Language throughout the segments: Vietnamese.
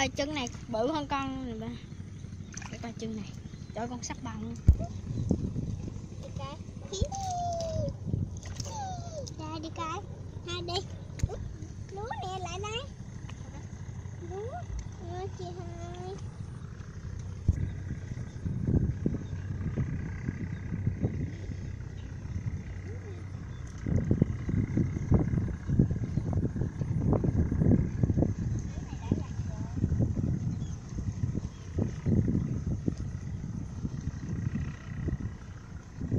ơi chân này bự hơn con này ba. Cái coi chân này. Trời, con sắp bằng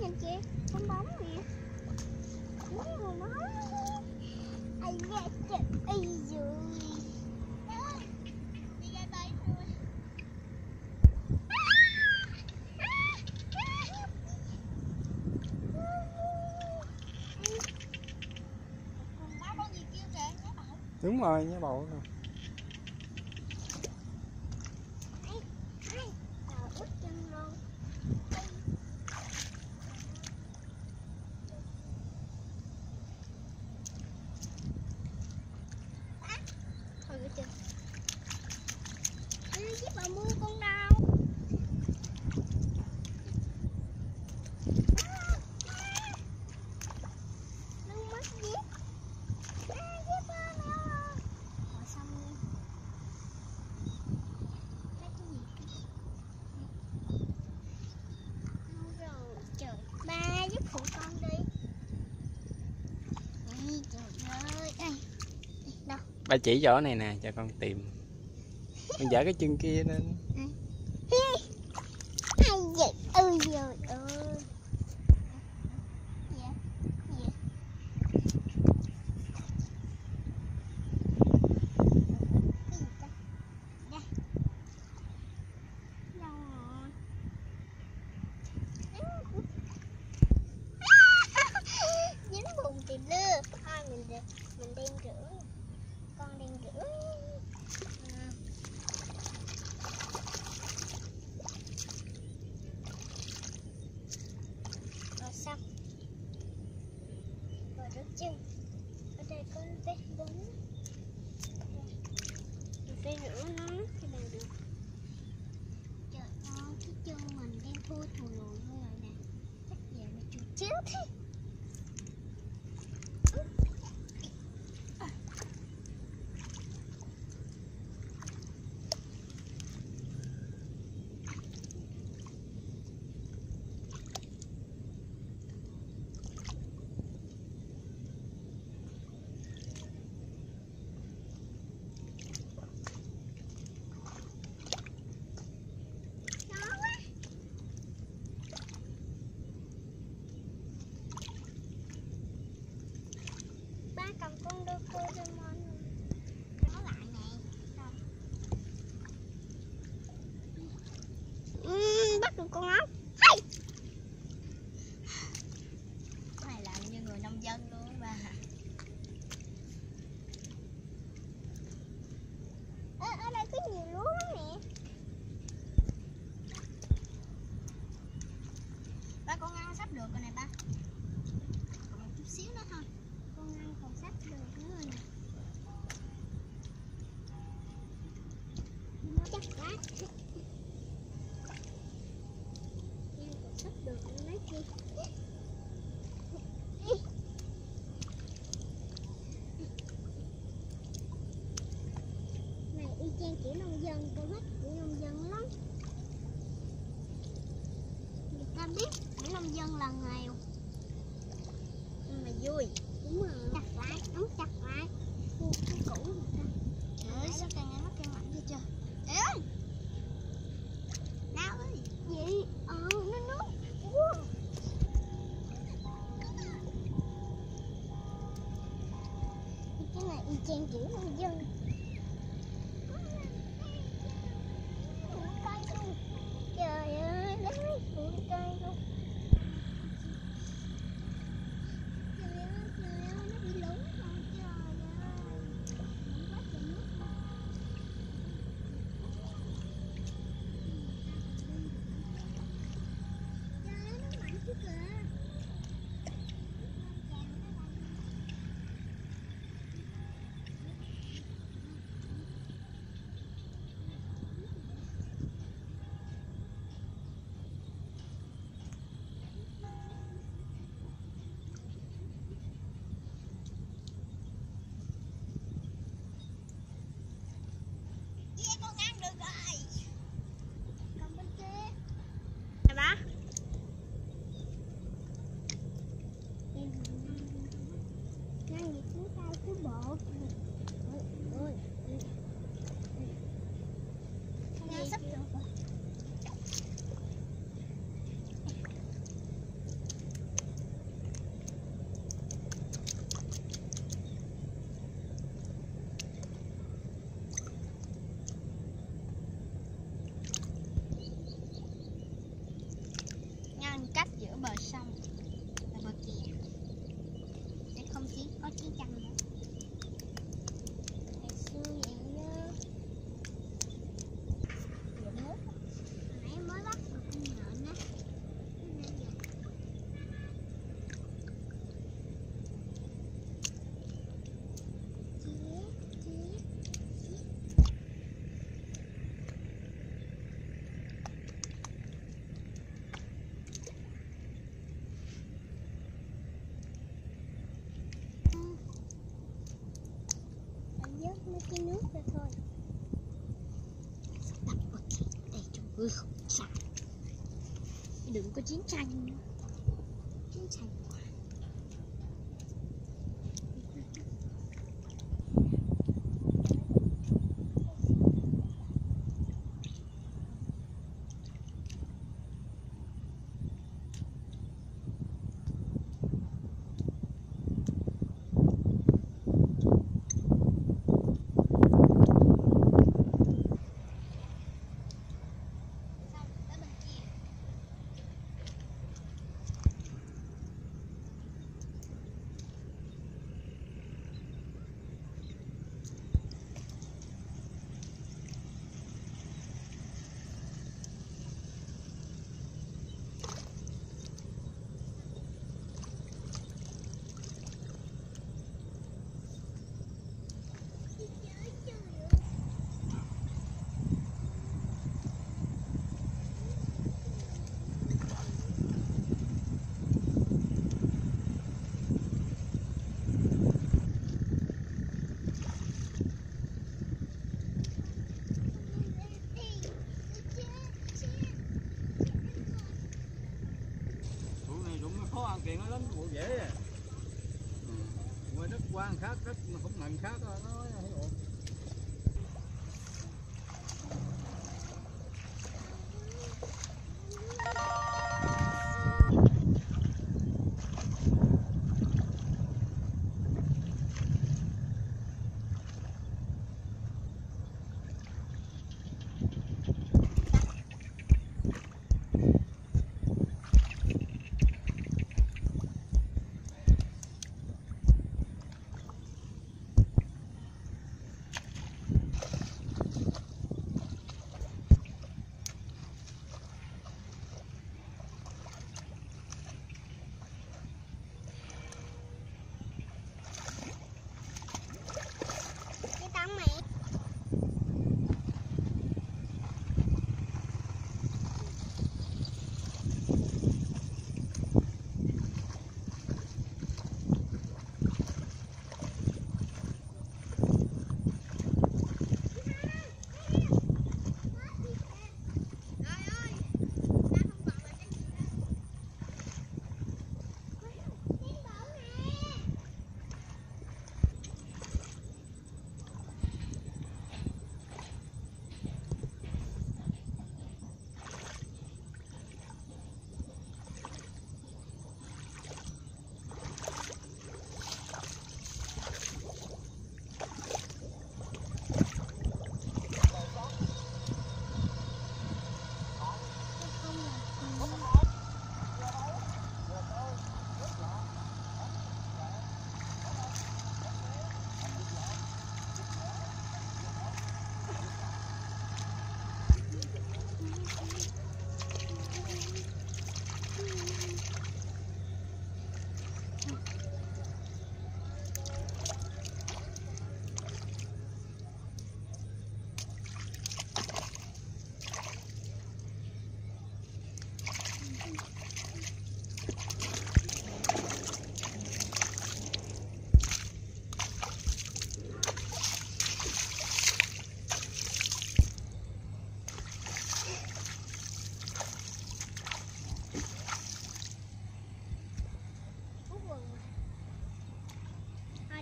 nè chị bong bóng nè. Ui mà nó Ai ra chật Ây dùi đúng rồi, nhé bầu. ba chỉ chỗ này nè cho con tìm. Con dở cái chân kia lên. rớt ở đây có vết bún cái nữa nó thì nào được trời ơi cái chân mình đang thui thù lùi luôn rồi nè. Chắc giờ mà chịu chết ngáp. này, y chang kiểu nông dân tôi thích kiểu nông dân lắm. Người ta biết kiểu nông dân là nghèo. Nhưng mà vui. Này dân đừng có chiến tranh. Nữa chiến tranh.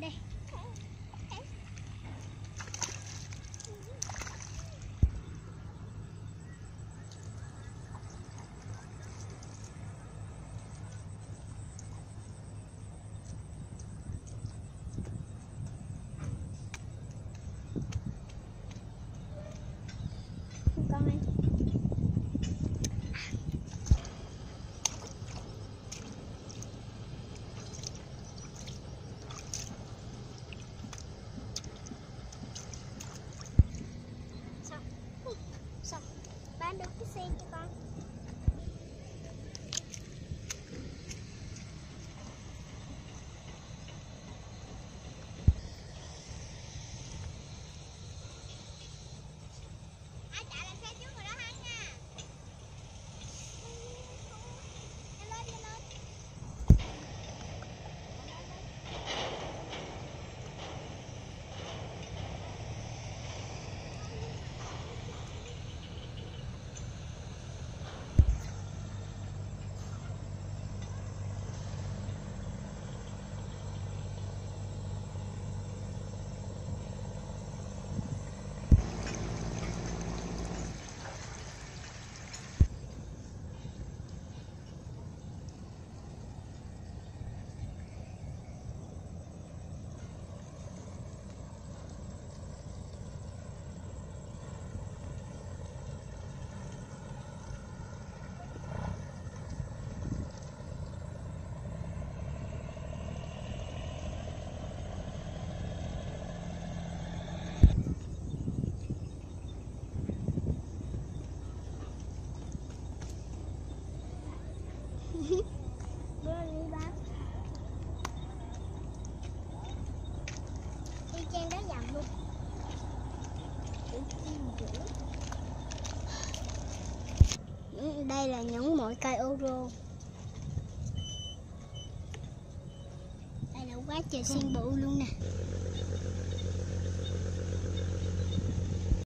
deh. gọi cây euro đây là quá trời sen bự luôn nè.